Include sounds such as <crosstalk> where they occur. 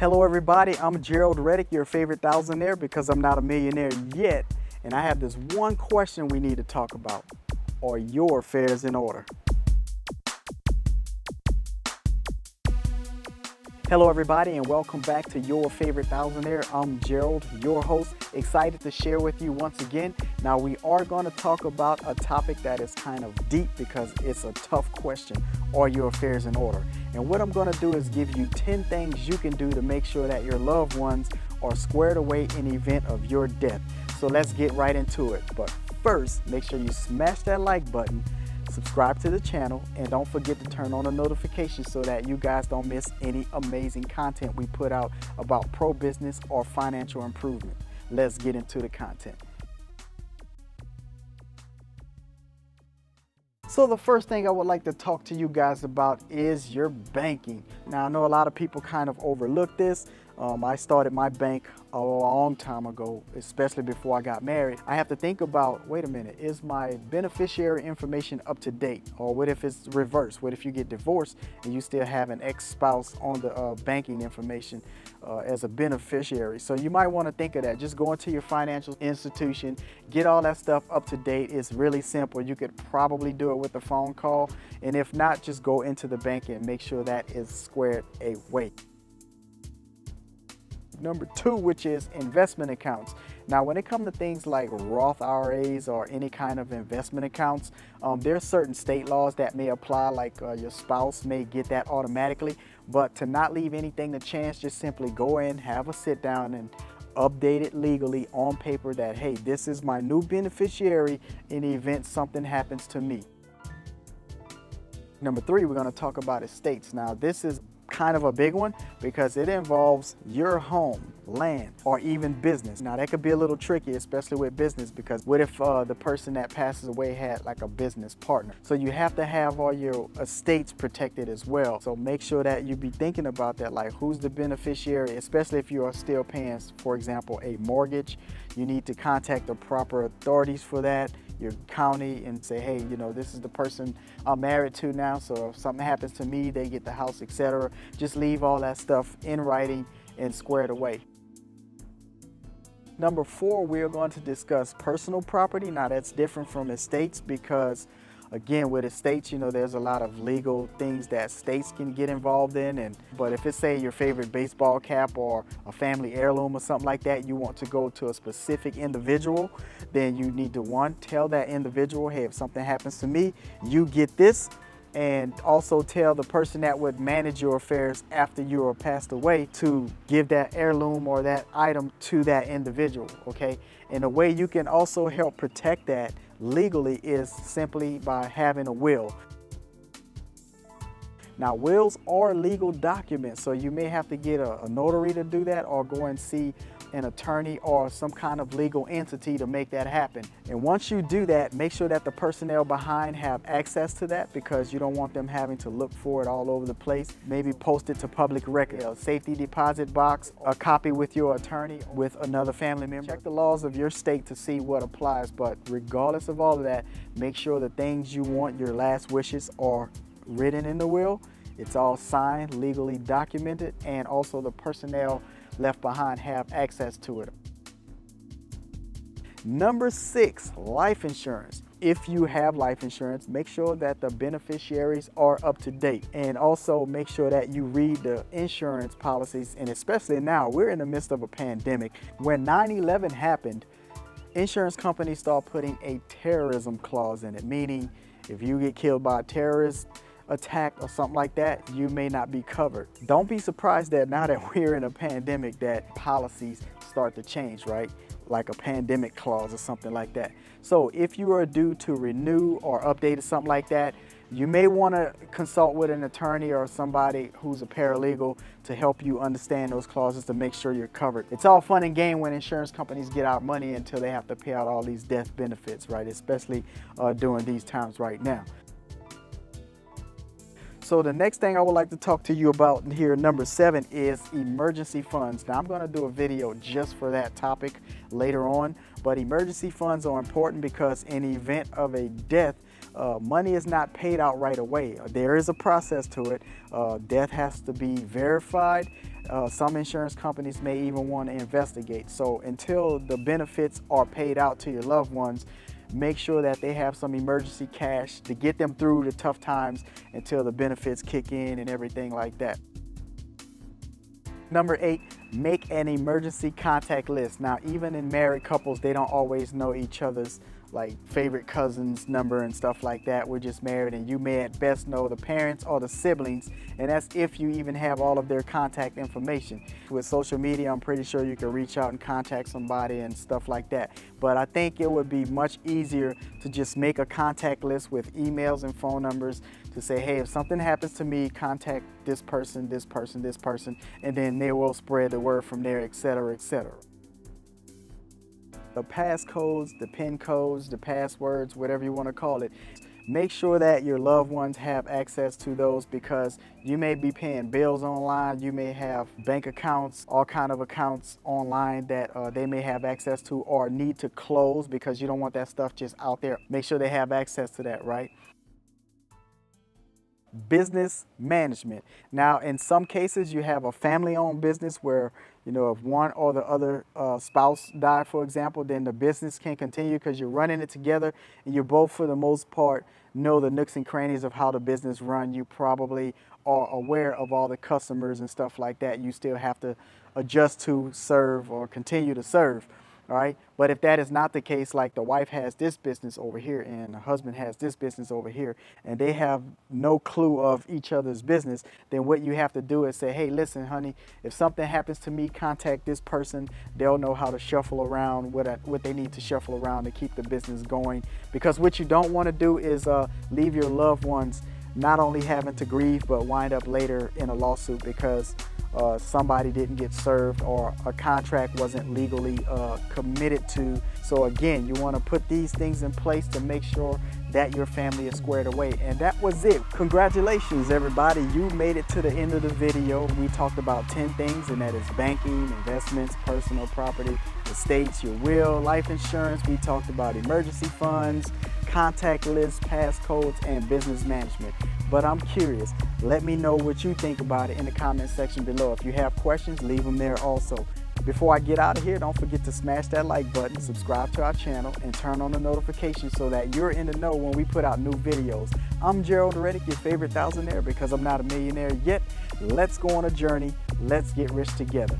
Hello everybody, I'm Gerald Reddick, your favorite thousandaire because I'm not a millionaire yet. And I have this one question we need to talk about. Are your affairs in order? Hello everybody and welcome back to Your Favorite Thousandaire. I'm Gerald, your host, excited to share with you once again. Now we are going to talk about a topic that is kind of deep because it's a tough question. Are your affairs in order? And what I'm going to do is give you 10 things you can do to make sure that your loved ones are squared away in the event of your death. So let's get right into it. But first, make sure you smash that like button subscribe to the channel, and don't forget to turn on the notifications so that you guys don't miss any amazing content we put out about pro business or financial improvement. Let's get into the content. So the first thing I would like to talk to you guys about is your banking. Now I know a lot of people kind of overlook this. Um, I started my bank a long time ago, especially before I got married. I have to think about, wait a minute, is my beneficiary information up to date? Or what if it's reversed? What if you get divorced and you still have an ex-spouse on the uh, banking information uh, as a beneficiary? So you might want to think of that. Just go into your financial institution, get all that stuff up to date. It's really simple. You could probably do it with a phone call. And if not, just go into the bank and make sure that is squared away number two, which is investment accounts. Now, when it comes to things like Roth IRAs or any kind of investment accounts, um, there are certain state laws that may apply, like uh, your spouse may get that automatically. But to not leave anything to chance, just simply go in, have a sit down, and update it legally on paper that, hey, this is my new beneficiary in the event something happens to me. Number three, we're going to talk about estates. Now, this is kind of a big one because it involves your home, land, or even business. Now that could be a little tricky, especially with business because what if uh, the person that passes away had like a business partner? So you have to have all your estates protected as well. So make sure that you be thinking about that, like who's the beneficiary, especially if you are still paying, for example, a mortgage. You need to contact the proper authorities for that your county and say, hey, you know, this is the person I'm married to now, so if something happens to me, they get the house, etc. Just leave all that stuff in writing and squared away. Number four, we are going to discuss personal property. Now that's different from estates because again with estates you know there's a lot of legal things that states can get involved in and but if it's say your favorite baseball cap or a family heirloom or something like that you want to go to a specific individual then you need to one tell that individual hey if something happens to me you get this and also tell the person that would manage your affairs after you are passed away to give that heirloom or that item to that individual, okay? And a way you can also help protect that legally is simply by having a will. Now, wills are legal documents, so you may have to get a, a notary to do that or go and see an attorney or some kind of legal entity to make that happen. And once you do that, make sure that the personnel behind have access to that because you don't want them having to look for it all over the place. Maybe post it to public record, a safety deposit box, a copy with your attorney, with another family member. Check the laws of your state to see what applies, but regardless of all of that, make sure the things you want, your last wishes, are written in the will. It's all signed, legally documented, and also the personnel left behind have access to it. Number six, life insurance. If you have life insurance, make sure that the beneficiaries are up to date and also make sure that you read the insurance policies. And especially now, we're in the midst of a pandemic. When 9 11 happened, insurance companies start putting a terrorism clause in it, meaning if you get killed by a terrorist, attack or something like that, you may not be covered. Don't be surprised that now that <laughs> we're in a pandemic that policies start to change, right? Like a pandemic clause or something like that. So if you are due to renew or update or something like that, you may want to consult with an attorney or somebody who's a paralegal to help you understand those clauses to make sure you're covered. It's all fun and game when insurance companies get out money until they have to pay out all these death benefits, right? Especially uh, during these times right now. So the next thing I would like to talk to you about here, number seven, is emergency funds. Now I'm gonna do a video just for that topic later on, but emergency funds are important because in event of a death, uh, money is not paid out right away. There is a process to it. Uh, death has to be verified Uh, some insurance companies may even want to investigate. So until the benefits are paid out to your loved ones, make sure that they have some emergency cash to get them through the tough times until the benefits kick in and everything like that. Number eight, make an emergency contact list. Now, even in married couples, they don't always know each other's like favorite cousin's number and stuff like that. We're just married and you may at best know the parents or the siblings and that's if you even have all of their contact information. With social media, I'm pretty sure you can reach out and contact somebody and stuff like that. But I think it would be much easier to just make a contact list with emails and phone numbers to say, hey, if something happens to me, contact this person, this person, this person, and then they will spread the word from there, etc., etc the passcodes, the PIN codes, the passwords, whatever you want to call it. Make sure that your loved ones have access to those because you may be paying bills online, you may have bank accounts, all kind of accounts online that uh, they may have access to or need to close because you don't want that stuff just out there. Make sure they have access to that, right? Business management. Now, in some cases, you have a family-owned business where, you know, if one or the other uh, spouse died, for example, then the business can continue because you're running it together and you both, for the most part, know the nooks and crannies of how the business run. You probably are aware of all the customers and stuff like that. You still have to adjust to serve or continue to serve all right? But if that is not the case, like the wife has this business over here and the husband has this business over here, and they have no clue of each other's business, then what you have to do is say, hey, listen, honey, if something happens to me, contact this person. They'll know how to shuffle around what, I, what they need to shuffle around to keep the business going. Because what you don't want to do is uh, leave your loved ones not only having to grieve, but wind up later in a lawsuit because uh, somebody didn't get served or a contract wasn't legally uh, committed to. So again, you want to put these things in place to make sure that your family is squared away. And that was it. Congratulations, everybody. You made it to the end of the video. We talked about 10 things, and that is banking, investments, personal property, estates, your will, life insurance. We talked about emergency funds, contact lists, passcodes, and business management. But I'm curious. Let me know what you think about it in the comment section below. If you have questions, leave them there also. Before I get out of here, don't forget to smash that like button, subscribe to our channel, and turn on the notifications so that you're in the know when we put out new videos. I'm Gerald Reddick, your favorite thousandaire because I'm not a millionaire yet. Let's go on a journey. Let's get rich together.